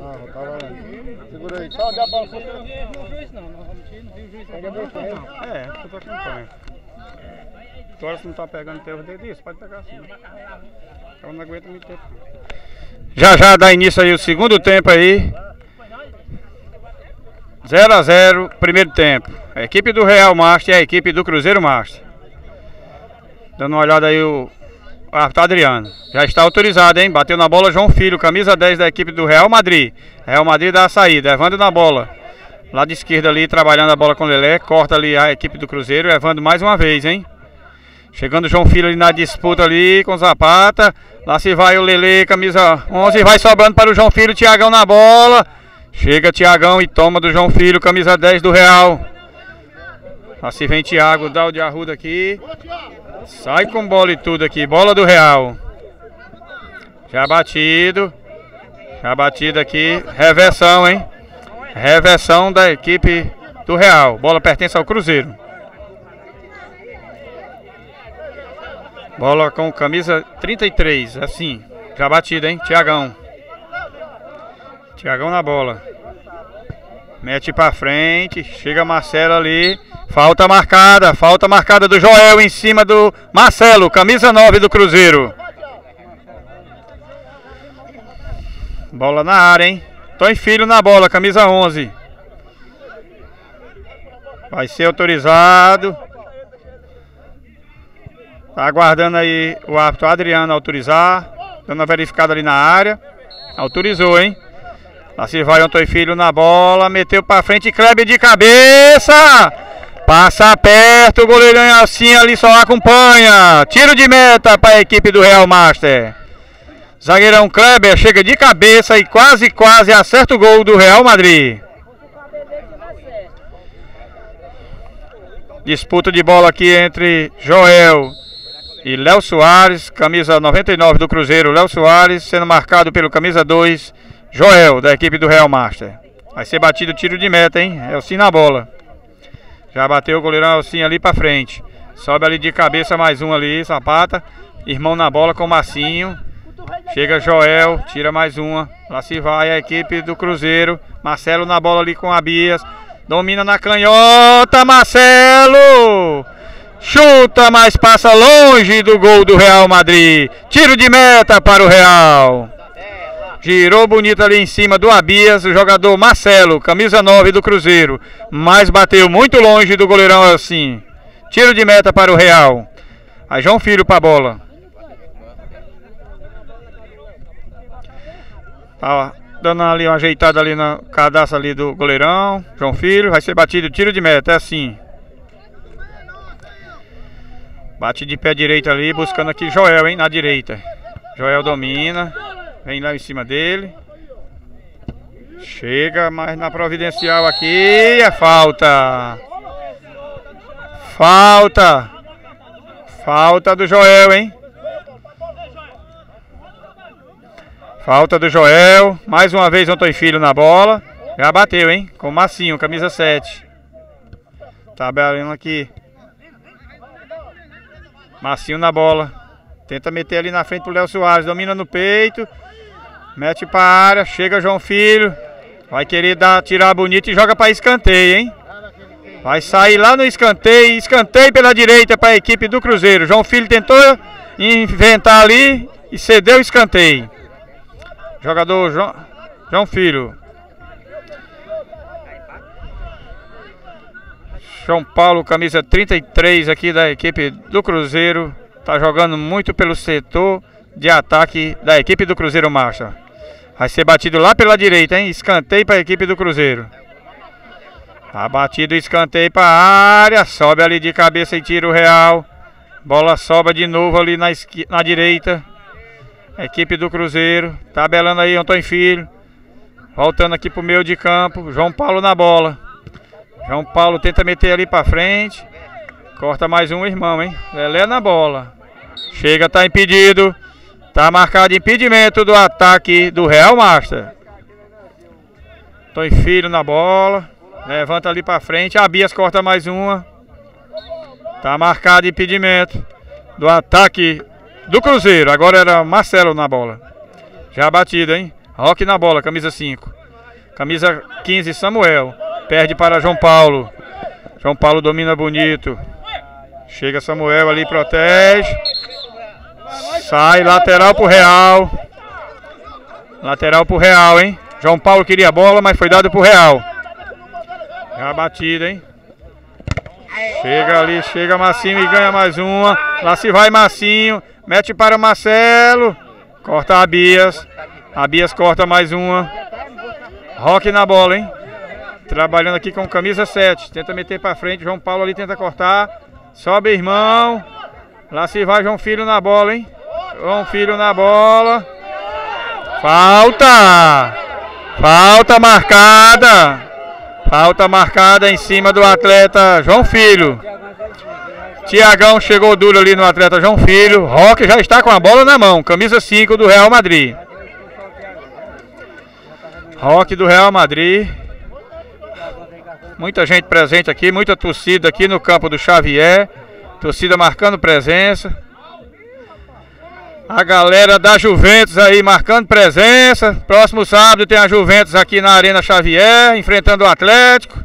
Ah, tava. Segura aí. Só dá a bola. Não viu o juiz não, não viu o juiz não. É, eu tô acompanhando. Agora se não tá pegando teu dedo, isso pode pegar assim. Eu não aguento muito tempo. Já já dá início aí o segundo tempo aí. 0 a 0 primeiro tempo. A equipe do Real Master e a equipe do Cruzeiro Master. Dando uma olhada aí o Adriano. Já está autorizado, hein? Bateu na bola João Filho, camisa 10 da equipe do Real Madrid. Real Madrid dá a saída, Evandro na bola. Lado esquerdo ali, trabalhando a bola com o Lelé. Corta ali a equipe do Cruzeiro. Evandro mais uma vez, hein? Chegando João Filho ali na disputa ali com Zapata. Lá se vai o Lele, camisa 11. Vai sobrando para o João Filho. Tiagão na bola. Chega Tiagão e toma do João Filho, camisa 10 do Real. Se vem Thiago, dá o de arruda aqui. Sai com bola e tudo aqui. Bola do Real. Já batido. Já batido aqui. Reversão, hein? Reversão da equipe do Real. Bola pertence ao Cruzeiro. Bola com camisa 33, assim. Já batida, hein? Tiagão. Tiagão na bola. Mete pra frente. Chega Marcelo ali. Falta marcada. Falta marcada do Joel em cima do Marcelo. Camisa 9 do Cruzeiro. Bola na área, hein? Tony Filho na bola. Camisa 11. Vai ser autorizado. Tá aguardando aí o árbitro Adriano autorizar. Dando a verificada ali na área. Autorizou, hein? Lá se vai Antônio Filho na bola. Meteu pra frente. Kleber de cabeça. Passa perto. O goleirão assim ali só acompanha. Tiro de meta para a equipe do Real Master. Zagueirão Kleber chega de cabeça e quase, quase acerta o gol do Real Madrid. Disputa de bola aqui entre Joel e Léo Soares, camisa 99 do Cruzeiro, Léo Soares, sendo marcado pelo camisa 2, Joel, da equipe do Real Master. Vai ser batido o tiro de meta, hein? Elcim na bola. Já bateu o goleirão Elcim ali pra frente. Sobe ali de cabeça mais um ali, Sapata. Irmão na bola com o Massinho. Chega Joel, tira mais uma. Lá se vai a equipe do Cruzeiro. Marcelo na bola ali com a Bias. Domina na canhota, Marcelo! Chuta, mas passa longe do gol do Real Madrid. Tiro de meta para o Real. Girou bonito ali em cima do Abias, o jogador Marcelo, camisa 9 do Cruzeiro. Mas bateu muito longe do goleirão assim. Tiro de meta para o Real. Aí João Filho para a bola. Tá dando ali uma ajeitada ali na cadastro ali do goleirão. João Filho, vai ser batido tiro de meta, é assim. Bate de pé direito ali, buscando aqui Joel, hein, na direita. Joel domina. Vem lá em cima dele. Chega, mas na providencial aqui é falta. Falta. Falta do Joel, hein? Falta do Joel. Mais uma vez Antônio Filho na bola. Já bateu, hein? Com o Massinho, camisa 7. Tabelando aqui. Massinho na bola. Tenta meter ali na frente pro Léo Soares. Domina no peito. Mete pra área. Chega João Filho. Vai querer dar, tirar bonito e joga para escanteio, hein? Vai sair lá no escanteio. Escanteio pela direita para a equipe do Cruzeiro. João Filho tentou inventar ali e cedeu o escanteio. Jogador João, João Filho. João Paulo, camisa 33 aqui da equipe do Cruzeiro. Tá jogando muito pelo setor de ataque da equipe do Cruzeiro Marcha. Vai ser batido lá pela direita, hein? Escanteio para a equipe do Cruzeiro. Tá batido escanteio para a área. Sobe ali de cabeça e tira o Real. Bola sobra de novo ali na, na direita. Equipe do Cruzeiro. Tabelando aí Antônio Filho. Voltando aqui pro meio de campo. João Paulo na bola. João Paulo tenta meter ali para frente. Corta mais um irmão, hein? Lelé na bola. Chega, tá impedido. Tá marcado impedimento do ataque do Real Master. Tony Filho na bola. Levanta ali para frente. A Bias corta mais uma. Tá marcado impedimento do ataque do Cruzeiro. Agora era Marcelo na bola. Já batido, hein? Roque na bola, camisa 5. Camisa 15, Samuel. Perde para João Paulo. João Paulo domina bonito. Chega Samuel ali, protege. Sai, lateral pro Real. Lateral pro Real, hein? João Paulo queria a bola, mas foi dado pro Real. Já a batida, hein? Chega ali, chega Massinho e ganha mais uma. Lá se vai Massinho. Mete para Marcelo. Corta a Bias. A Bias corta mais uma. Rock na bola, hein? Trabalhando aqui com camisa 7. Tenta meter para frente. João Paulo ali tenta cortar. Sobe, irmão. Lá se vai João Filho na bola, hein? João Filho na bola. Falta! Falta marcada. Falta marcada em cima do atleta João Filho. Tiagão chegou duro ali no atleta João Filho. Roque já está com a bola na mão. Camisa 5 do Real Madrid. Roque do Real Madrid. Muita gente presente aqui, muita torcida aqui no campo do Xavier. Torcida marcando presença. A galera da Juventus aí marcando presença. Próximo sábado tem a Juventus aqui na Arena Xavier, enfrentando o Atlético.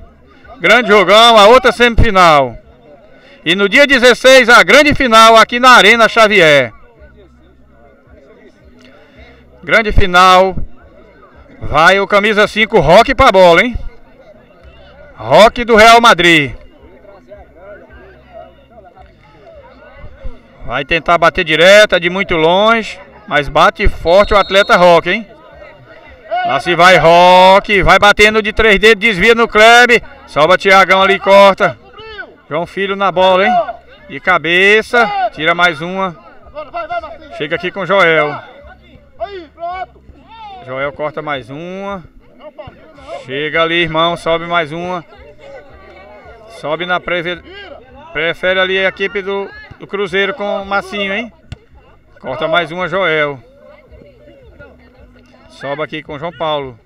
Grande jogão, a outra semifinal. E no dia 16 a grande final aqui na Arena Xavier. Grande final. Vai o camisa 5 Rock pra bola, hein? Rock do Real Madrid. Vai tentar bater direta de muito longe. Mas bate forte o atleta Rock, hein? Lá se vai Rock. Vai batendo de três dedos, desvia no Klebe. Soba Tiagão ali, corta. João Filho na bola, hein? De cabeça. Tira mais uma. Chega aqui com Joel. Joel corta mais uma. Chega ali, irmão. Sobe mais uma. Sobe na prefere, prefere ali a equipe do, do Cruzeiro com o Massinho, hein? Corta mais uma, Joel. Sobe aqui com João Paulo.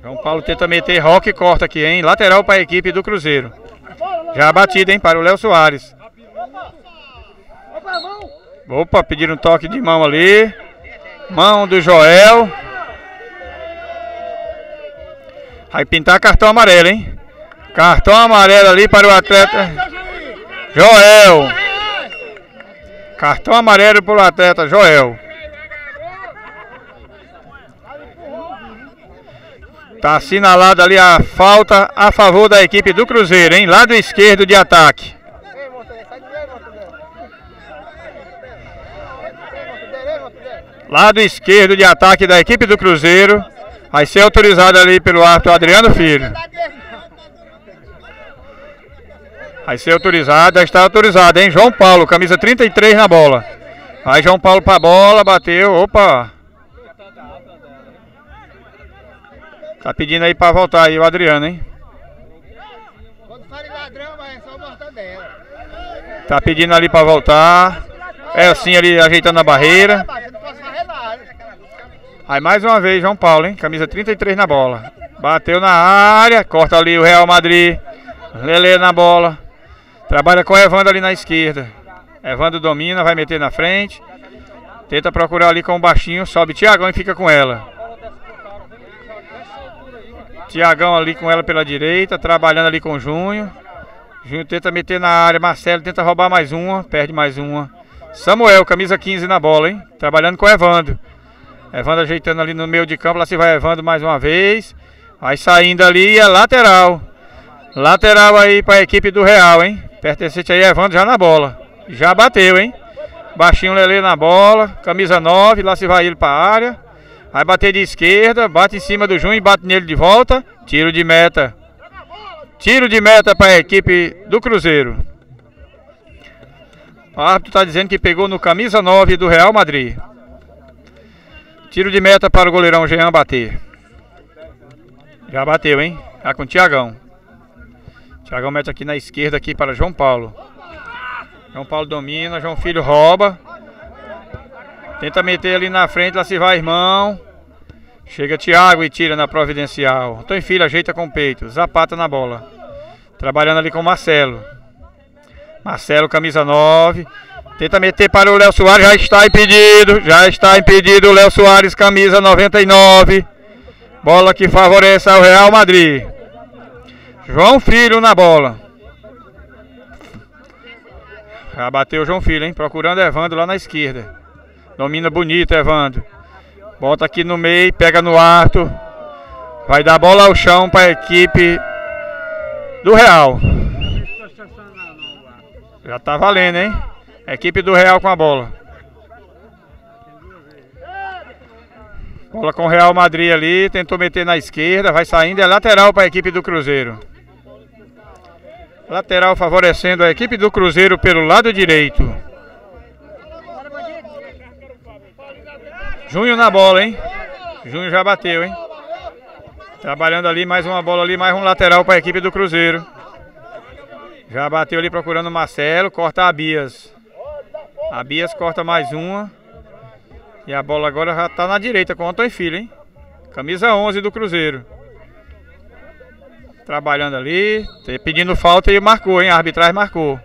João Paulo tenta meter rock e corta aqui, hein? Lateral para a equipe do Cruzeiro. Já batida, hein? Para o Léo Soares. Opa, pediram um toque de mão ali. Mão do Joel. Vai pintar cartão amarelo, hein? Cartão amarelo ali para o atleta Joel. Cartão amarelo para o atleta Joel. Tá assinalado ali a falta a favor da equipe do Cruzeiro, hein? Lado esquerdo de ataque. Lado esquerdo de ataque da equipe do Cruzeiro. Vai ser autorizado ali pelo árbitro Adriano Filho. Vai ser autorizado, já está autorizado, hein? João Paulo, camisa 33 na bola. Vai João Paulo pra bola, bateu, opa. Tá pedindo aí pra voltar aí o Adriano, hein? Quando fala em ladrão, é só mortadela. Tá pedindo ali pra voltar. É assim ali ajeitando a barreira. Aí mais uma vez João Paulo, hein? Camisa 33 na bola. Bateu na área, corta ali o Real Madrid. Lele na bola. Trabalha com o Evandro ali na esquerda. Evandro domina, vai meter na frente. Tenta procurar ali com o baixinho, sobe Tiagão e fica com ela. Tiagão ali com ela pela direita, trabalhando ali com o Junho. Junho tenta meter na área, Marcelo tenta roubar mais uma, perde mais uma. Samuel, camisa 15 na bola, hein? Trabalhando com o Evandro. Evandro ajeitando ali no meio de campo, lá se vai Evandro mais uma vez. Vai saindo ali, é lateral. Lateral aí para a equipe do Real, hein? Pertencente aí, Evandro já na bola. Já bateu, hein? Baixinho Lele na bola, camisa 9, lá se vai ele para a área. Vai bater de esquerda, bate em cima do Junho bate nele de volta. Tiro de meta. Tiro de meta para a equipe do Cruzeiro. O árbitro está dizendo que pegou no camisa 9 do Real Madrid. Tiro de meta para o goleirão Jean bater. Já bateu, hein? Já com o Tiagão. Tiagão mete aqui na esquerda aqui para João Paulo. João Paulo domina, João Filho rouba. Tenta meter ali na frente, lá se vai, irmão. Chega Thiago e tira na providencial. Antônio Filho ajeita com o peito. Zapata na bola. Trabalhando ali com o Marcelo. Marcelo, camisa 9. Tenta meter para o Léo Soares, já está impedido. Já está impedido o Léo Soares, camisa 99. Bola que favorece ao Real Madrid. João Filho na bola. Já bateu o João Filho, hein? Procurando Evandro lá na esquerda. Domina bonito, Evandro. Bota aqui no meio, pega no arto. Vai dar bola ao chão para a equipe do Real. Já tá valendo, hein? Equipe do Real com a bola. Bola com o Real Madrid ali, tentou meter na esquerda, vai saindo, é lateral para a equipe do Cruzeiro. Lateral favorecendo a equipe do Cruzeiro pelo lado direito. Junho na bola, hein? Junho já bateu, hein? Trabalhando ali, mais uma bola ali, mais um lateral para a equipe do Cruzeiro. Já bateu ali procurando o Marcelo, corta a Bias. A Bias corta mais uma. E a bola agora já está na direita com o Antônio Filho, hein? Camisa 11 do Cruzeiro. Trabalhando ali, pedindo falta e marcou, hein? A arbitragem marcou.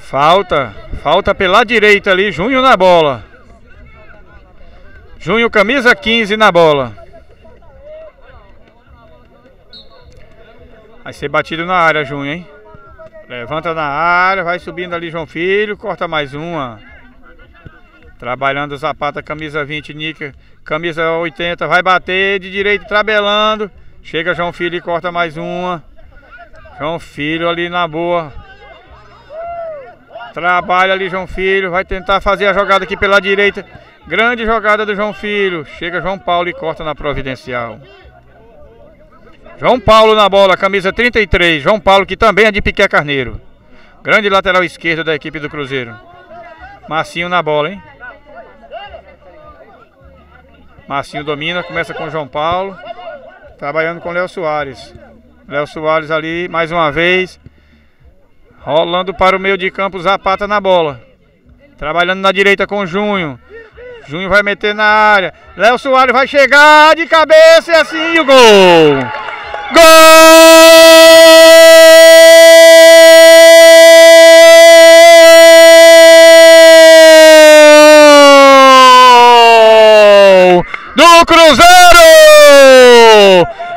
Falta, falta pela direita ali, Junho na bola. Junho, camisa 15 na bola. Vai ser batido na área, Junho, hein? Levanta na área, vai subindo ali João Filho, corta mais uma. Trabalhando Zapata, camisa 20, Nica, camisa 80, vai bater de direito, trabelando. Chega João Filho e corta mais uma. João Filho ali na boa. Trabalha ali João Filho, vai tentar fazer a jogada aqui pela direita. Grande jogada do João Filho. Chega João Paulo e corta na providencial. João Paulo na bola, camisa 33. João Paulo, que também é de Piqué Carneiro. Grande lateral esquerdo da equipe do Cruzeiro. Marcinho na bola, hein? Marcinho domina, começa com João Paulo. Trabalhando com Léo Soares. Léo Soares ali, mais uma vez. Rolando para o meio de campo, Zapata na bola. Trabalhando na direita com Junho. Junho vai meter na área. Léo Soares vai chegar de cabeça e assim o gol! Gol do Cruzeiro!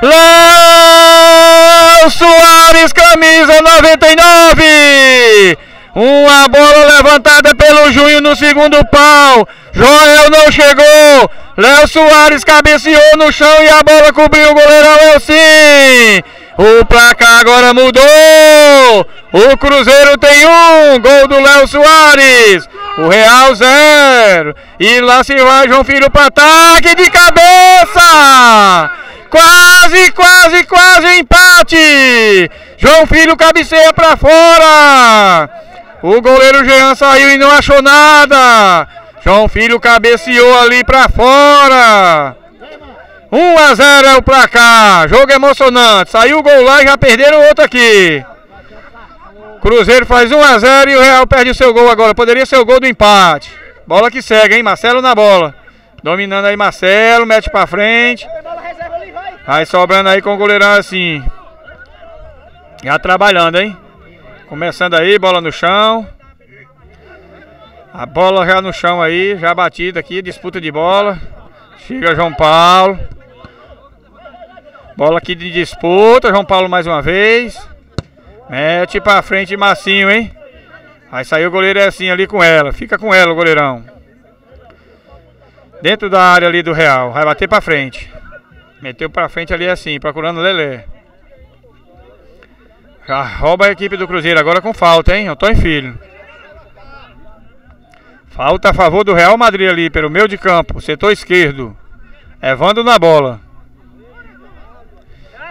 Léo Soares, camisa 99. Uma bola levantada pelo Junho no segundo pau. Joel não chegou. Léo Soares cabeceou no chão e a bola cobriu o goleirão Elcim. O placar agora mudou. O Cruzeiro tem um. Gol do Léo Soares. O Real zero. E lá se vai João Filho para ataque de cabeça. Quase, quase, quase empate. João Filho cabeceia para fora. O goleiro Jean saiu e não achou nada. João Filho cabeceou ali pra fora. 1 a 0 é o placar. Jogo emocionante. Saiu o gol lá e já perderam outro aqui. Cruzeiro faz 1 a 0 e o Real perde o seu gol agora. Poderia ser o gol do empate. Bola que segue, hein? Marcelo na bola. Dominando aí Marcelo, mete pra frente. Vai sobrando aí com o goleirão assim. Já trabalhando, hein? Começando aí, bola no chão. A bola já no chão aí, já batida aqui, disputa de bola. Chega João Paulo. Bola aqui de disputa, João Paulo mais uma vez. Mete pra frente Massinho, hein? Aí saiu o goleiro assim ali com ela. Fica com ela o goleirão. Dentro da área ali do Real. Vai bater pra frente. Meteu pra frente ali assim, procurando Lelé. Já rouba a equipe do Cruzeiro agora com falta, hein? Antônio Filho. Falta a favor do Real Madrid ali, pelo meio de campo, setor esquerdo. Evandro na bola.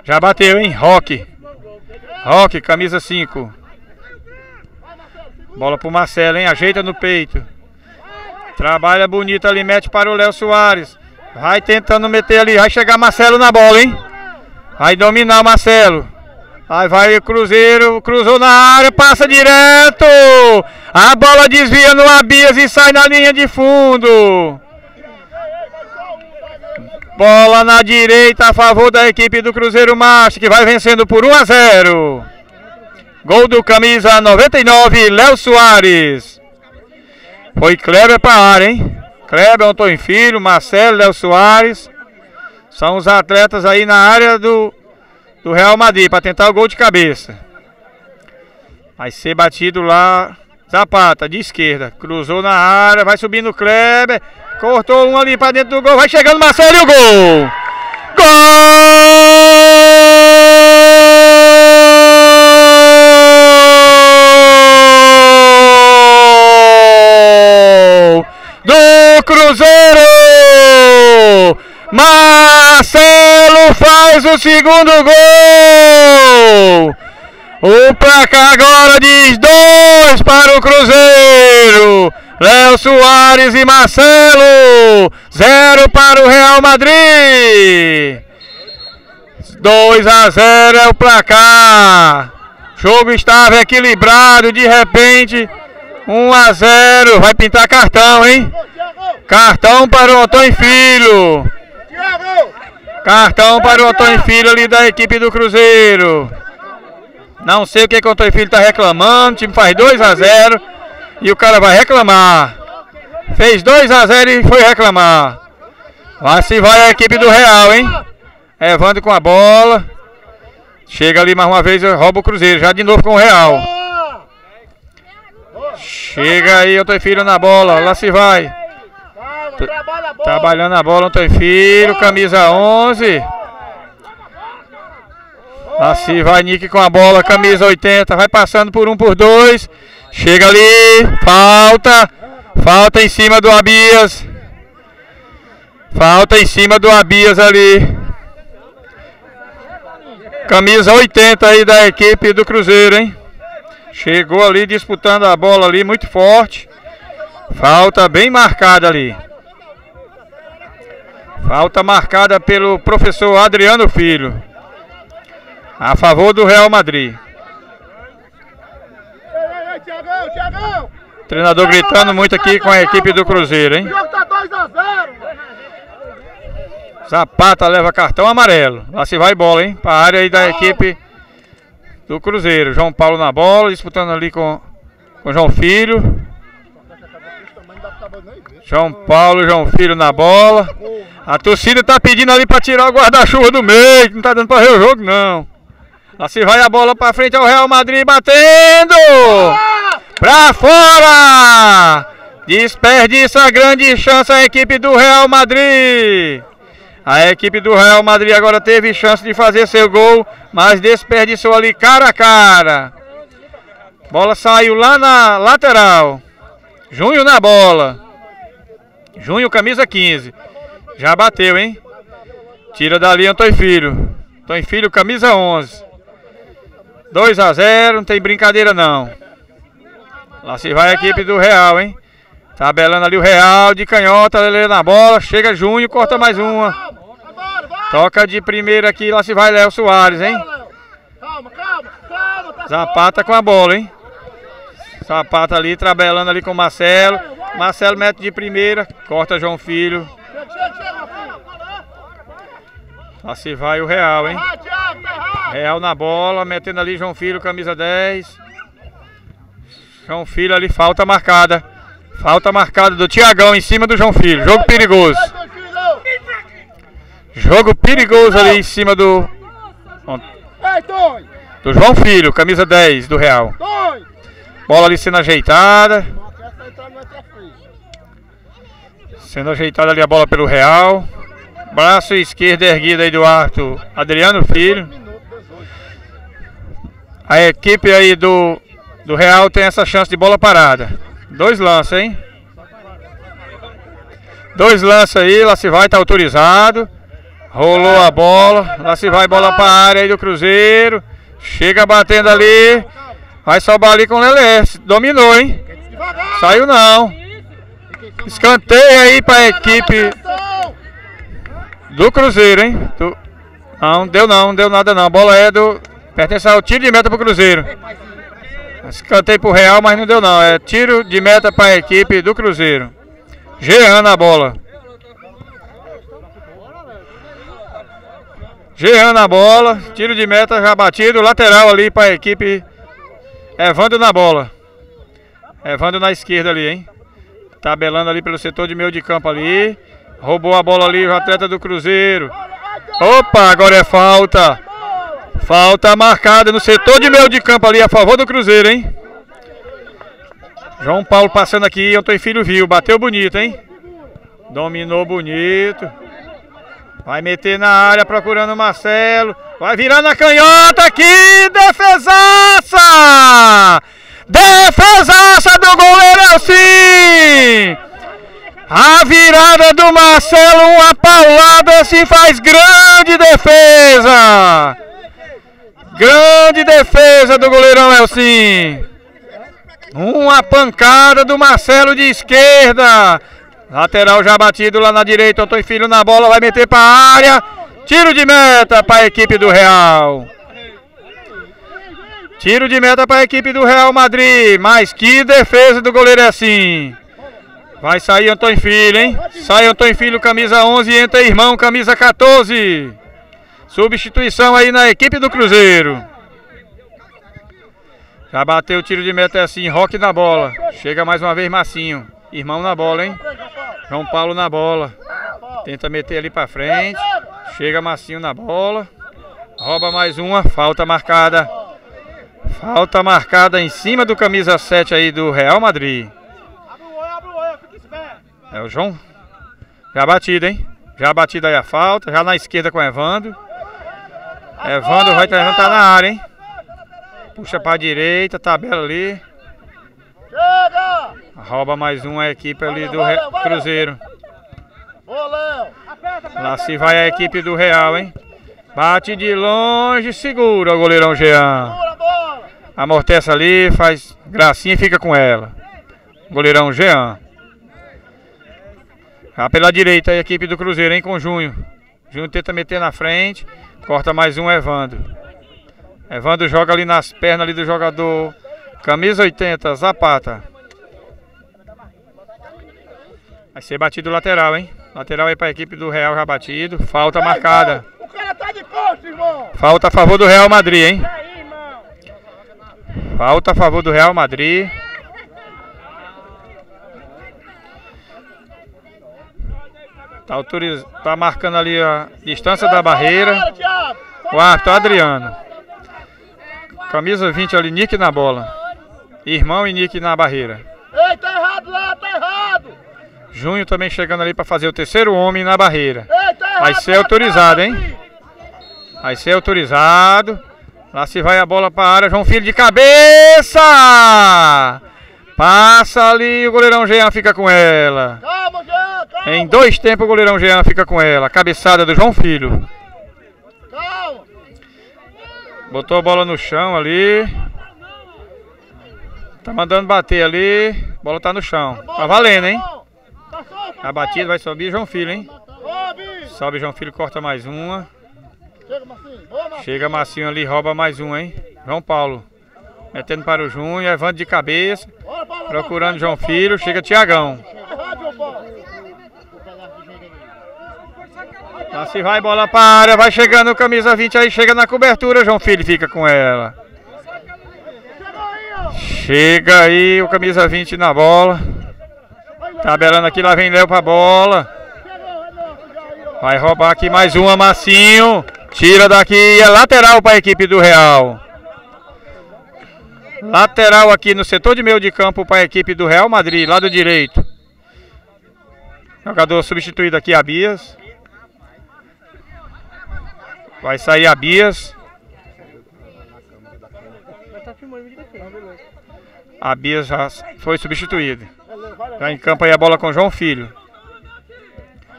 Já bateu, hein? Roque. Roque, camisa 5. Bola pro Marcelo, hein? Ajeita no peito. Trabalha bonito ali, mete para o Léo Soares. Vai tentando meter ali, vai chegar Marcelo na bola, hein? Vai dominar Marcelo. Aí vai o Cruzeiro, cruzou na área, passa direto. A bola desvia no Abias e sai na linha de fundo. Bola na direita a favor da equipe do Cruzeiro Macho, que vai vencendo por 1 a 0. Gol do camisa 99, Léo Soares. Foi Kleber para a área, hein? Kleber, Antônio Filho, Marcelo, Léo Soares. São os atletas aí na área do, do Real Madrid para tentar o gol de cabeça. Vai ser batido lá. Zapata, de esquerda. Cruzou na área, vai subindo o Kleber. Cortou um ali para dentro do gol. Vai chegando Marcelo e o gol! Gol! Cruzeiro! Marcelo faz o segundo gol! O placar agora diz dois para o Cruzeiro. Léo Soares e Marcelo. Zero para o Real Madrid. 2 a 0 é o placar. Jogo estava equilibrado, de repente 1 a 0. Vai pintar cartão, hein? Cartão para o Antônio Filho. Cartão para o Antônio Filho ali da equipe do Cruzeiro. Não sei o que, que o Antônio Filho está reclamando. O time faz 2 a 0 e o cara vai reclamar. Fez 2 a 0 e foi reclamar. Lá se vai a equipe do Real, hein? Evandro com a bola. Chega ali mais uma vez, rouba o Cruzeiro. Já de novo com o Real. Chega aí, Antônio Filho na bola. Lá se vai. Trabalhando a bola, Antônio Filho, camisa 11. Assim vai Nick com a bola, camisa 80, vai passando por um por dois. Chega ali, falta. Falta em cima do Abias. Falta em cima do Abias ali. Camisa 80 aí da equipe do Cruzeiro, hein? Chegou ali disputando a bola ali, muito forte. Falta bem marcada ali. Falta marcada pelo professor Adriano Filho. A favor do Real Madrid. Tiagão! Treinador gritando muito aqui com a equipe do Cruzeiro, hein? O jogo 2 a 0. Zapata leva cartão amarelo. Lá se vai bola, hein? Para a área aí da equipe do Cruzeiro. João Paulo na bola, disputando ali com com João Filho. João Paulo, João Filho na bola. A torcida tá pedindo ali para tirar o guarda-chuva do meio, não tá dando para ver o jogo não. Lá se vai a bola para frente ao Real Madrid batendo! Pra fora! Desperdiça a grande chance a equipe do Real Madrid. A equipe do Real Madrid agora teve chance de fazer seu gol, mas desperdiçou ali cara a cara. Bola saiu lá na lateral. Junho na bola. Junho, camisa 15. Já bateu, hein? Tira dali Antônio Filho. Antônio Filho, camisa 11. 2 a 0, não tem brincadeira não. Lá se vai a equipe do Real, hein? Tabelando ali o Real de canhota, na bola. Chega Junho, corta mais uma. Toca de primeira aqui, lá se vai Léo Soares, hein? Calma, calma, calma. Tá Zapata com a bola, hein? Zapata ali, tabelando ali com o Marcelo. Marcelo mete de primeira, corta João Filho. Lá se vai o Real, hein? Tá errado. Real na bola, metendo ali João Filho, camisa 10. João Filho ali, falta marcada. Falta marcada do Tiagão em cima do João Filho. Jogo perigoso. Jogo perigoso ali em cima do, do João Filho, camisa 10 do Real. Bola ali sendo ajeitada. É. Sendo ajeitada ali a bola pelo Real. Braço esquerdo erguido aí do Arthur Adriano Filho. Minuto 18. A equipe aí do, do Real tem essa chance de bola parada. Dois lances, hein? Dois lances aí, lá se vai, tá autorizado. Rolou a bola, lá se vai, bola pra área aí do Cruzeiro. Chega batendo ali. Vai sobrar ali com o Lelê. Dominou, hein? Saiu não. Escanteio aí pra equipe Atenção. do Cruzeiro, hein? Do- Não, deu não, não deu nada não. A bola é do. Pertence ao tiro de meta pro Cruzeiro. Escanteio pro Real, mas não deu não. É tiro de meta pra equipe do Cruzeiro. Jean na bola. Jean na bola. Tiro de meta já batido. Lateral ali pra equipe Evandro na bola. Evandro na esquerda ali, hein? Tabelando ali pelo setor de meio de campo ali. Roubou a bola ali o atleta do Cruzeiro. Opa, agora é falta. Falta marcada no setor de meio de campo ali a favor do Cruzeiro, hein? João Paulo passando aqui, Antônio Filho viu, bateu bonito, hein? Dominou bonito. Vai meter na área procurando o Marcelo. Vai virar na canhota aqui, defesaça! Defesaça do goleiro Elcim! A virada do Marcelo, uma paulada se faz grande defesa! Grande defesa do goleirão Elcim! Uma pancada do Marcelo de esquerda. Lateral já batido lá na direita. Antônio Filho na bola, vai meter para a área. Tiro de meta para a equipe do Real. Tiro de meta para a equipe do Real Madrid. Mas que defesa do goleiro é assim. Vai sair Antônio Filho, hein? Sai Antônio Filho, camisa 11. Entra irmão, camisa 14. Substituição aí na equipe do Cruzeiro. Já bateu o tiro de meta assim, Roque na bola. Chega mais uma vez Massinho. Irmão na bola, hein? João Paulo na bola. Tenta meter ali pra frente. Chega Massinho na bola. Rouba mais uma. Falta marcada. Falta marcada em cima do camisa 7 aí do Real Madrid. É o João. Já batido, hein? Já batido aí a falta. Já na esquerda com o Evandro. Evandro vai levantar na área, hein? Puxa para a direita, tabela ali. Rouba mais uma equipe ali do Re... Cruzeiro. Ô, Léo! Lá se vai a equipe do Real, hein? Bate de longe, segura o goleirão Jean. A! Amortece ali, faz gracinha e fica com ela. Goleirão Jean. Já pela direita a equipe do Cruzeiro, hein? Com Junho. Junho tenta meter na frente. Corta mais um Evandro. Evandro joga ali nas pernas ali do jogador. Camisa 80, Zapata. Vai ser batido lateral, hein? Lateral aí para a equipe do Real já batido. Falta Ei, marcada. irmão, O cara tá de costa, irmão! Falta a favor do Real Madrid, hein? Aí. Falta a favor do Real Madrid. Tá, autoriz... tá marcando ali a distância da barreira. O árbitro Adriano. Camisa 20 ali, Nick na bola. Irmão e Nick na barreira. Ei, tá errado lá, tá errado! Junho também chegando ali para fazer o terceiro homem na barreira. Tá! Vai ser autorizado, atrás, hein? filho. Vai ser autorizado. Lá se vai a bola para a área. João Filho de cabeça! Passa ali, o goleirão Jean fica com ela. Calma, Jean, calma! Em dois tempos o goleirão Jean fica com ela. Cabeçada do João Filho. Calma! Botou a bola no chão ali. Tá mandando bater ali. Bola tá no chão. Tá valendo, hein? Tá A batida vai subir João Filho, hein? Sobe! João Filho, corta mais uma. Chega, Marcinho! Ali, rouba mais um, hein? João Paulo. Metendo para o Junho, Evandro de cabeça. Procurando João Filho, chega Tiagão. Tá! Lá se vai, bola para a área, vai chegando o camisa 20 aí, chega na cobertura, João Filho fica com ela. Chega aí o camisa 20 na bola. Tabelando aqui, lá vem Léo pra bola. Vai roubar aqui mais uma, Massinho. Tira daqui, é lateral para a equipe do Real. Lateral aqui no setor de meio de campo para a equipe do Real Madrid, lado direito. Jogador substituído aqui, Abias. Vai sair Abias. Abias já foi substituído. Já em campo aí a bola com João Filho.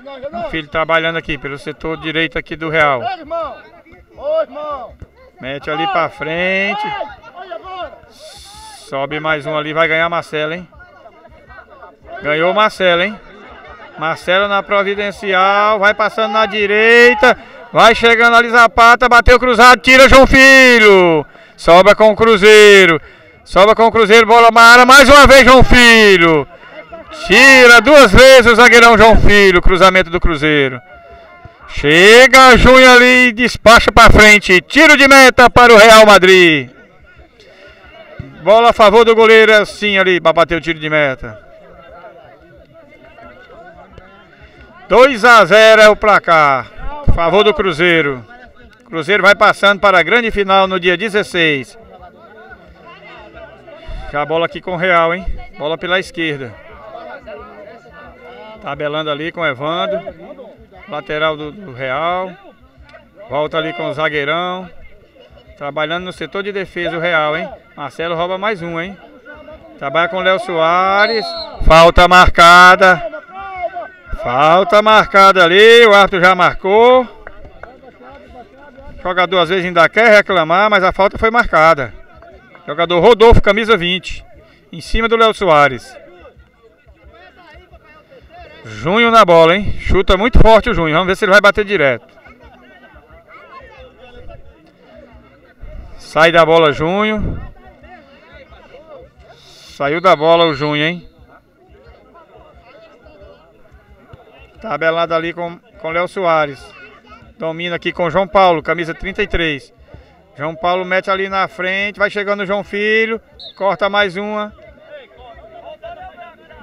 Renato! Filho trabalhando aqui pelo setor direito aqui do Real. Mete ali para frente. Sobe mais um ali, vai ganhar Marcelo, hein? Ganhou Marcelo, hein? Marcelo na providencial, vai passando na direita, vai chegando ali Zapata, bateu cruzado, tira João Filho. Sobra com o Cruzeiro. Sobra com o Cruzeiro, bola Mara, mais uma vez João Filho. Tira duas vezes o zagueirão João Filho, cruzamento do Cruzeiro. Chega Junho ali despacha para frente. Tiro de meta para o Real Madrid. Bola a favor do goleiro, sim ali, para bater o tiro de meta. 2 a 0 é o placar. Favor do Cruzeiro. Cruzeiro vai passando para a grande final no dia 16. Já a bola aqui com o Real, hein? Bola pela esquerda. Tabelando ali com o Evandro. Lateral do, do Real. Volta ali com o zagueirão. Trabalhando no setor de defesa o Real, hein? Marcelo rouba mais um, hein? Trabalha com o Léo Soares. Falta marcada. Falta marcada ali. O árbitro já marcou. O jogador às vezes ainda quer reclamar, mas a falta foi marcada. Jogador Rodolfo, camisa 20. Em cima do Léo Soares. Junho na bola, hein? Chuta muito forte o Junho. Vamos ver se ele vai bater direto. Sai da bola Junho. Saiu da bola o Junho, hein? Tabelado ali com, com Léo Soares. Domina aqui com João Paulo, camisa 33. João Paulo mete ali na frente, vai chegando o João Filho. Corta mais uma.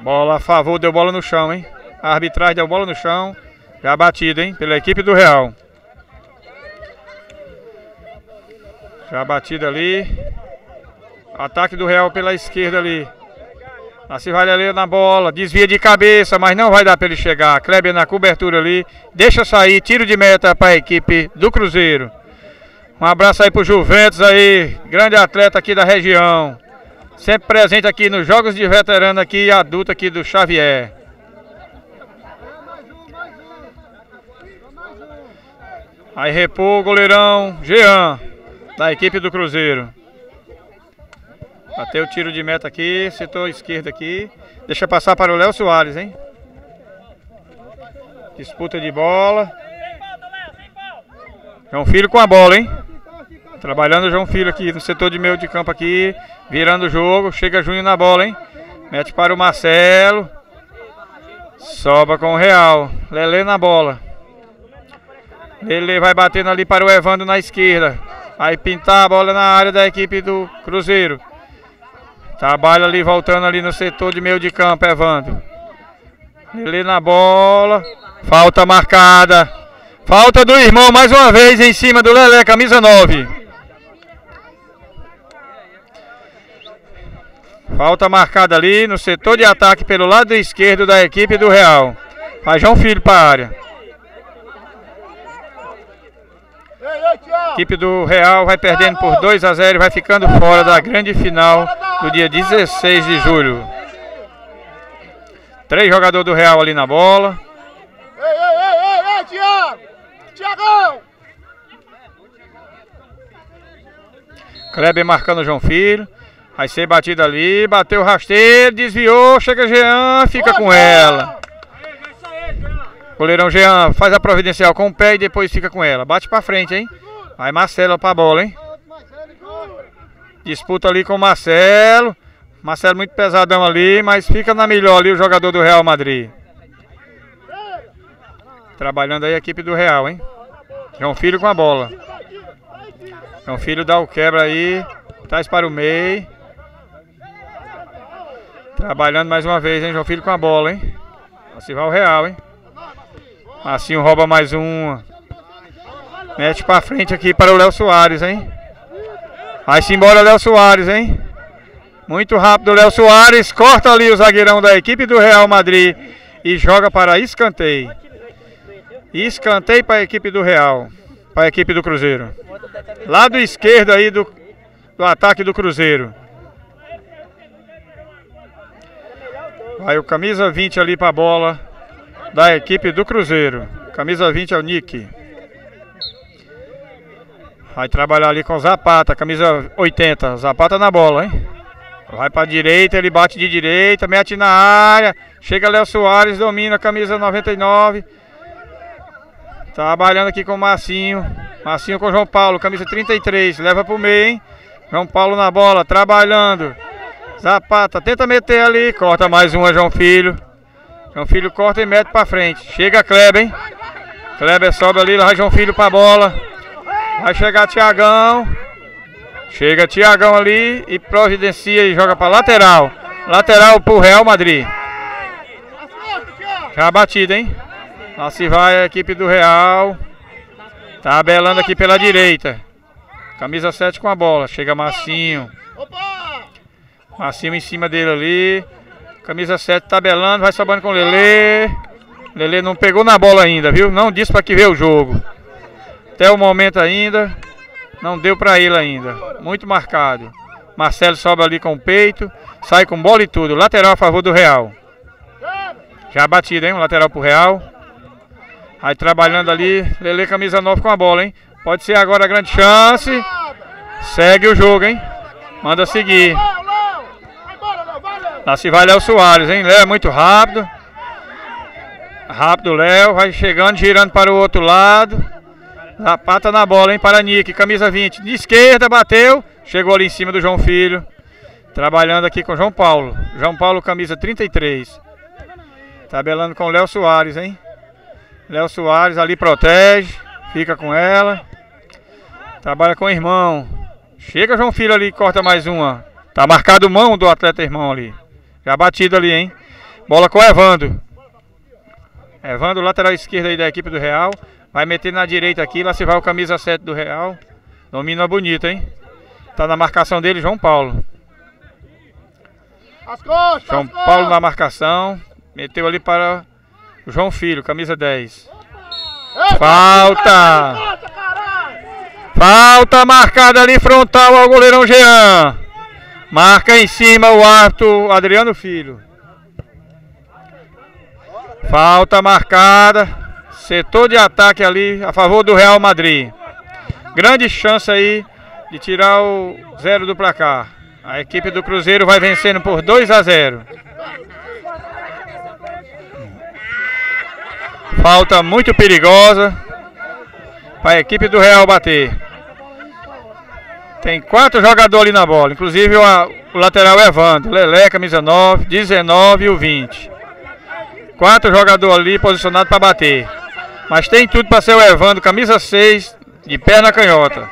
Bola a favor, deu bola no chão, hein? A arbitragem deu bola no chão. Já batida, hein? Pela equipe do Real. Já batida ali. Ataque do Real pela esquerda ali. Vai ali na bola, desvia de cabeça, mas não vai dar para ele chegar. Kleber na cobertura ali, deixa sair, tiro de meta para a equipe do Cruzeiro. Um abraço aí pro Juventus aí, grande atleta aqui da região. Sempre presente aqui nos Jogos de Veterano aqui e adulto aqui do Xavier. Aí repô o goleirão Jean da equipe do Cruzeiro. Bateu o tiro de meta aqui, setor esquerdo aqui. Deixa passar para o Léo Soares, hein? Disputa de bola. João Filho com a bola, hein? Trabalhando o João Filho aqui no setor de meio de campo aqui. Virando o jogo. Chega Júnior na bola, hein? Mete para o Marcelo. Sobra com o Real. Lele na bola. Lele vai batendo ali para o Evandro na esquerda. Vai pintar a bola na área da equipe do Cruzeiro. Trabalha ali, voltando ali no setor de meio de campo, Evandro. Ele na bola. Falta marcada. Falta do irmão mais uma vez em cima do Lelé, camisa 9. Falta marcada ali no setor de ataque pelo lado esquerdo da equipe do Real. Vai João Filho para a área. A equipe do Real vai perdendo por 2 a 0 e vai ficando fora da grande final do dia 16 de julho. Três jogadores do Real ali na bola. Ei, ei, ei, ei, ei, Thiago! Thiagão! Kleber marcando o João Filho. Vai ser batida ali, bateu o rasteiro, desviou, chega Jean, fica com ela. Goleirão Jean faz a providencial com o pé e depois fica com ela. Bate pra frente, hein? Vai Marcelo pra bola, hein? Disputa ali com o Marcelo. Marcelo muito pesadão ali, mas fica na melhor ali o jogador do Real Madrid. Trabalhando aí a equipe do Real, hein? João Filho com a bola. João Filho dá o quebra aí. Traz para o meio. Trabalhando mais uma vez, hein? João Filho com a bola, hein? Vai o Real, hein? Marcinho rouba mais uma. Mete pra frente aqui para o Léo Soares, hein? Vai-se embora Léo Soares, hein? Muito rápido Léo Soares. Corta ali o zagueirão da equipe do Real Madrid. E joga para escanteio. Escanteio para a equipe do Real. Para a equipe do Cruzeiro. Lado esquerdo aí do, do ataque do Cruzeiro. Vai o camisa 20 ali para a bola da equipe do Cruzeiro. Camisa 20 é o Nick. Vai trabalhar ali com Zapata, camisa 80. Zapata na bola, hein? Vai para direita, ele bate de direita, mete na área. Chega Léo Soares, domina, camisa 99. Trabalhando aqui com o Marcinho. Marcinho com o João Paulo, camisa 33. Leva pro meio, hein? João Paulo na bola, trabalhando. Zapata, tenta meter ali. Corta mais uma, João Filho. João Filho corta e mete pra frente. Chega Kleber, hein? Kleber sobe ali, vai João Filho pra bola. Vai chegar Tiagão. Chega Tiagão ali e providencia e joga para lateral. Lateral pro Real Madrid. Já batida, hein? Lá se vai a equipe do Real. Tabelando aqui pela direita. Camisa 7 com a bola. Chega Massinho. Massinho em cima dele ali. Camisa 7 tabelando. Vai sobrando com o Lele. Lele não pegou na bola ainda, viu? Não disse para que ver o jogo. Até o momento ainda. Não deu para ele ainda. Muito marcado. Marcelo sobe ali com o peito. Sai com bola e tudo. Lateral a favor do Real. Já batido, hein? Um lateral pro Real. Aí trabalhando ali. Lele camisa 9 com a bola, hein? Pode ser agora a grande chance. Segue o jogo, hein? Manda seguir. Léo, Léo! Vai embora, Léo, vai, Léo! Lá se vai Léo Soares, hein? Léo é muito rápido. Rápido Léo, vai chegando, girando para o outro lado. Zapata na bola, hein? Para Nick, camisa 20. De esquerda, bateu. Chegou ali em cima do João Filho. Trabalhando aqui com João Paulo. João Paulo, camisa 33. Tabelando com Léo Soares, hein? Léo Soares ali protege. Fica com ela. Trabalha com o irmão. Chega João Filho ali, corta mais uma. Tá marcado mão do atleta irmão ali. Já batido ali, hein? Bola com o Evandro. Evandro, lateral esquerdo aí da equipe do Real. Vai meter na direita aqui. Lá se vai o camisa 7 do Real. Domina bonito, hein? Tá na marcação dele, João Paulo. As costas, João! Paulo na marcação. Meteu ali para o João Filho, camisa 10. Ei, Falta! Falta marcada ali frontal ao goleirão Jean. Marca em cima o árbitro Adriano Filho. Falta marcada. Setor de ataque ali a favor do Real Madrid. Grande chance aí de tirar o zero do placar. A equipe do Cruzeiro vai vencendo por 2 a 0. Falta muito perigosa para a equipe do Real bater. Tem quatro jogadores ali na bola, inclusive o, o lateral Evandro, Lelé, camisa 9, 19 e o 20. Quatro jogadores ali posicionados para bater. Mas tem tudo para ser o Evandro, camisa 6, de perna canhota.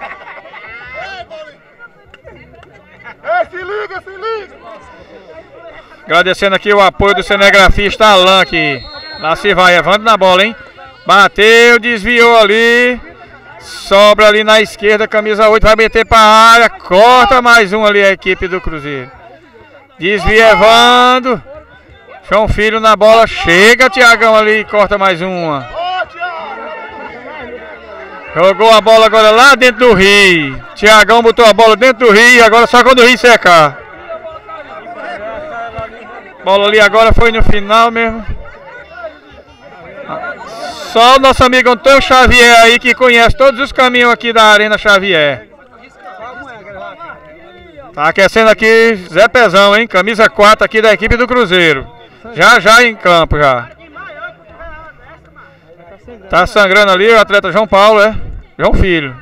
Ei, se liga, se liga! Agradecendo aqui o apoio do cinegrafista Alan aqui. Lá se vai, Evandro na bola, hein? Bateu, desviou ali. Sobra ali na esquerda, camisa 8, vai meter pra área. Corta mais um ali a equipe do Cruzeiro. Desvia Evandro. João Filho na bola. Chega Tiagão ali, corta mais uma. Jogou a bola agora lá dentro do rio. Tiagão botou a bola dentro do rio, agora só quando o rio secar. Bola ali agora foi no final mesmo. Só o nosso amigo Antônio Xavier aí que conhece todos os caminhos aqui da Arena Xavier. Tá aquecendo aqui Zé Pezão, hein? Camisa 4 aqui da equipe do Cruzeiro. Já já em campo já. Tá sangrando ali o atleta João Paulo, é? João Filho.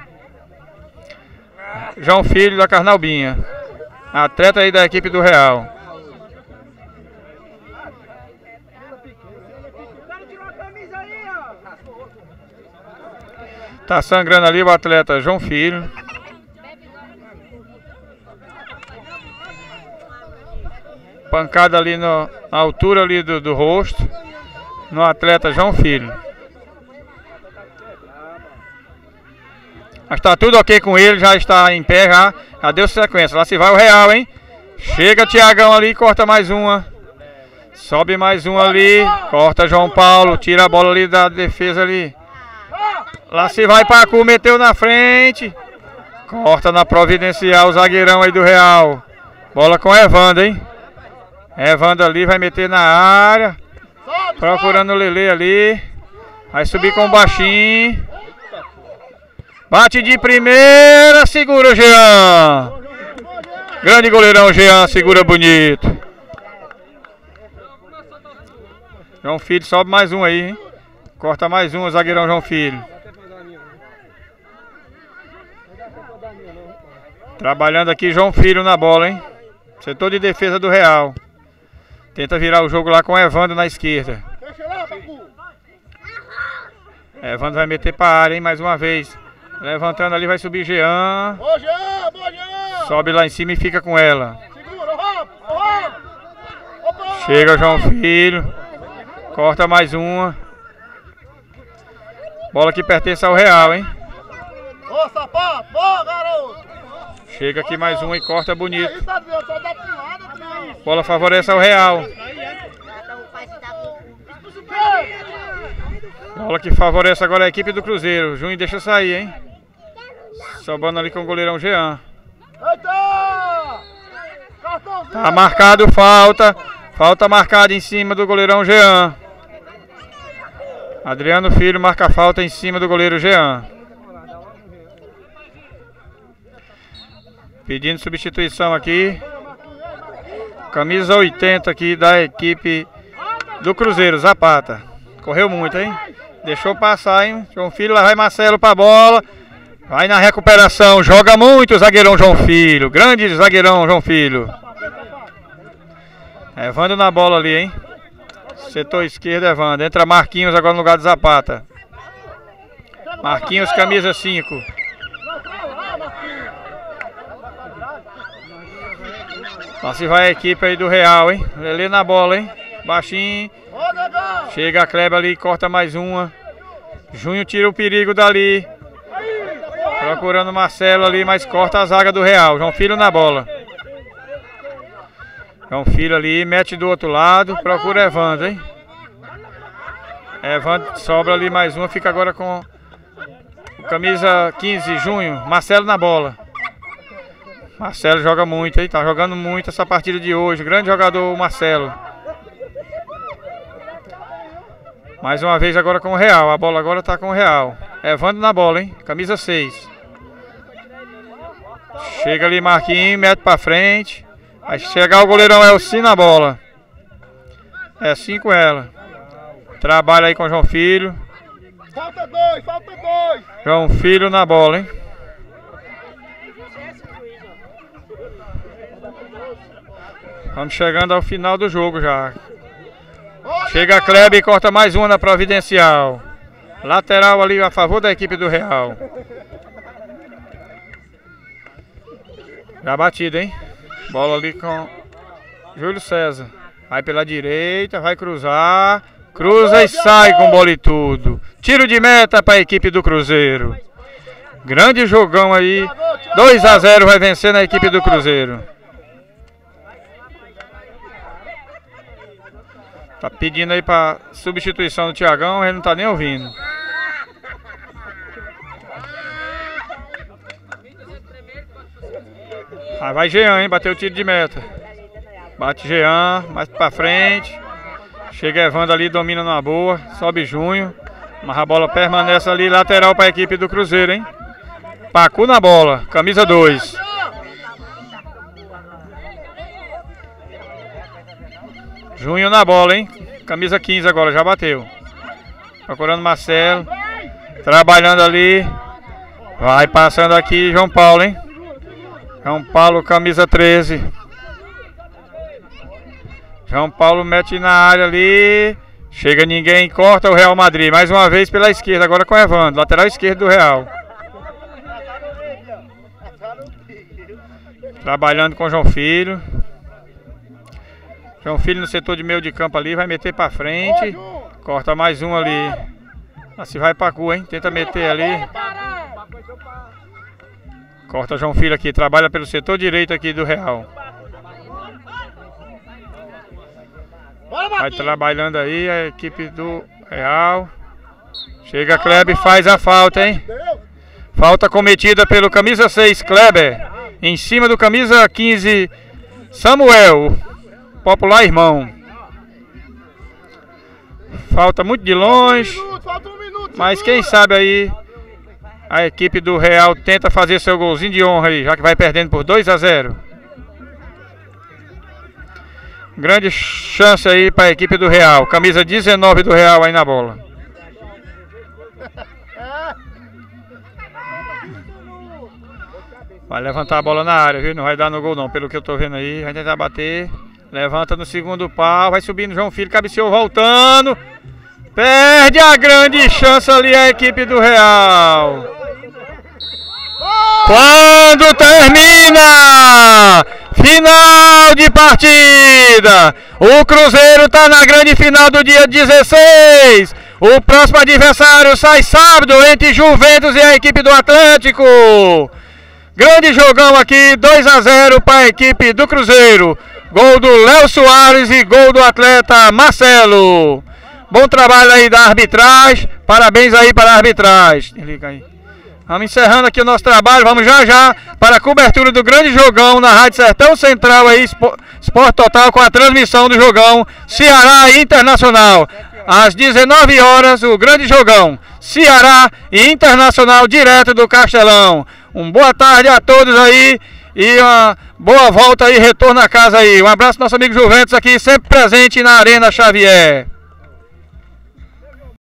João Filho da Carnalbinha. Atleta aí da equipe do Real. Tá sangrando ali o atleta João Filho. Pancada ali no- na altura ali do, do rosto. No atleta João Filho. Mas tá tudo ok com ele, já está em pé já. Já deu sequência. Lá se vai o Real, hein? Chega Tiagão ali, corta mais uma. Sobe mais um ali. Corta João Paulo. Tira a bola ali da defesa ali. Lá se vai Pacu, meteu na frente. Corta na providencial o zagueirão aí do Real. Bola com Evandro, hein? Evandro ali vai meter na área. Procurando o Lele ali. Vai subir com o baixinho. Bate de primeira, segura o Jean. Grande goleirão Jean, segura bonito. João Filho sobe mais um aí, hein? Corta mais um, o zagueirão João Filho. Trabalhando aqui João Filho na bola, hein? Setor de defesa do Real. Tenta virar o jogo lá com o Evandro na esquerda. Evandro vai meter pra área, hein? Mais uma vez. Levantando ali, vai subir Jean. Ô, Jean, boa, Jean! Sobe lá em cima e fica com ela. Segura! Opa! Chega João Filho. Corta mais uma. Bola que pertence ao Real, hein? Ô, sapato! Ô, garoto! Chega aqui mais uma e corta bonito. Bola favorece ao Real. Bola que favorece agora a equipe do Cruzeiro. Junho deixa sair, hein? Sobrando ali com o goleirão Jean. Tá marcado falta. Falta marcada em cima do goleirão Jean. Adriano Filho marca falta em cima do goleiro Jean. Pedindo substituição aqui. Camisa 80 aqui da equipe do Cruzeiro, Zapata. Correu muito, hein? Deixou passar, hein? João Filho, lá vai Marcelo pra bola. Vai na recuperação, joga muito o zagueirão João Filho. Grande zagueirão João Filho. Evandro na bola ali, hein? Setor esquerdo, Evandro. Entra Marquinhos agora no lugar de Zapata. Marquinhos, camisa 5. Lá se vai a equipe aí do Real, hein? Lelê na bola, hein? Baixinho. Chega a Kleber ali, corta mais uma. Junho tira o perigo dali. Procurando o Marcelo ali, mas corta a zaga do Real. João Filho na bola. João Filho ali, mete do outro lado. Procura Evandro, hein? Evandro sobra ali mais uma. Fica agora com camisa 15, Junho. Marcelo na bola. Marcelo joga muito, hein? Tá jogando muito essa partida de hoje. Grande jogador, Marcelo. Mais uma vez agora com o Real. A bola agora tá com o Real. Evandro na bola, hein? Camisa 6. Chega ali Marquinhos, mete pra frente. Vai chegar o goleirão Elci na bola. É assim com ela. Trabalha aí com o João Filho. Falta dois, falta dois! João Filho na bola, hein? Vamos chegando ao final do jogo já. Chega! Kleber e corta mais uma na Providencial. Lateral ali a favor da equipe do Real. Já batida, hein? Bola ali com Júlio César. Vai pela direita, vai cruzar. Cruza e sai com bola e tudo. Tiro de meta para a equipe do Cruzeiro. Grande jogão aí. 2 a 0 vai vencer na equipe do Cruzeiro. Tá pedindo aí pra substituição do Tiagão, ele não tá nem ouvindo. Aí vai Jean, hein? Bateu o tiro de meta. Bate Jean, mais pra frente. Chega Evandro ali, domina numa boa. Sobe Junho. Mas a bola permanece ali, lateral pra equipe do Cruzeiro, hein? Pacu na bola, camisa 2. Junho na bola, hein? Camisa 15 agora, já bateu. Procurando Marcelo. Trabalhando ali. Vai passando aqui João Paulo, hein? João Paulo, camisa 13. João Paulo mete na área ali. Chega ninguém, corta o Real Madrid. Mais uma vez pela esquerda, agora com Evandro. Lateral esquerdo do Real. Trabalhando com João Filho. João Filho no setor de meio de campo ali, vai meter pra frente. Corta mais um ali. Lá se vai pra cu, hein? Tenta meter ali. Corta João Filho aqui, trabalha pelo setor direito aqui do Real. Vai trabalhando aí a equipe do Real. Chega Kleber e faz a falta, hein? Falta cometida pelo camisa 6, Kleber. Em cima do camisa 15, Samuel. Popular irmão. Falta muito de longe. Mas quem sabe aí a equipe do Real tenta fazer seu golzinho de honra aí, já que vai perdendo por 2 a 0. Grande chance aí para a equipe do Real. Camisa 19 do Real aí na bola. Vai levantar a bola na área, viu? Não vai dar no gol não, pelo que eu tô vendo aí. Vai tentar bater. Levanta no segundo pau, vai subindo João Filho, cabeceou voltando. Perde a grande chance ali a equipe do Real. Quando termina! Final de partida! O Cruzeiro está na grande final do dia 16. O próximo adversário sai sábado entre Juventus e a equipe do Atlético. Grande jogão aqui, 2 a 0 para a equipe do Cruzeiro. Gol do Léo Soares e gol do atleta Marcelo. Bom trabalho aí da arbitragem. Parabéns aí para a arbitragem. Liga aí. Vamos encerrando aqui o nosso trabalho. Vamos já já para a cobertura do grande jogão na Rádio Sertão Central aí, Sport Total, com a transmissão do jogão Ceará Internacional. Às 19 horas, o grande jogão Ceará e Internacional direto do Castelão. Um boa tarde a todos aí e uma boa volta aí, retorno a casa aí. Um abraço nosso amigo Juventus aqui, sempre presente na Arena Xavier.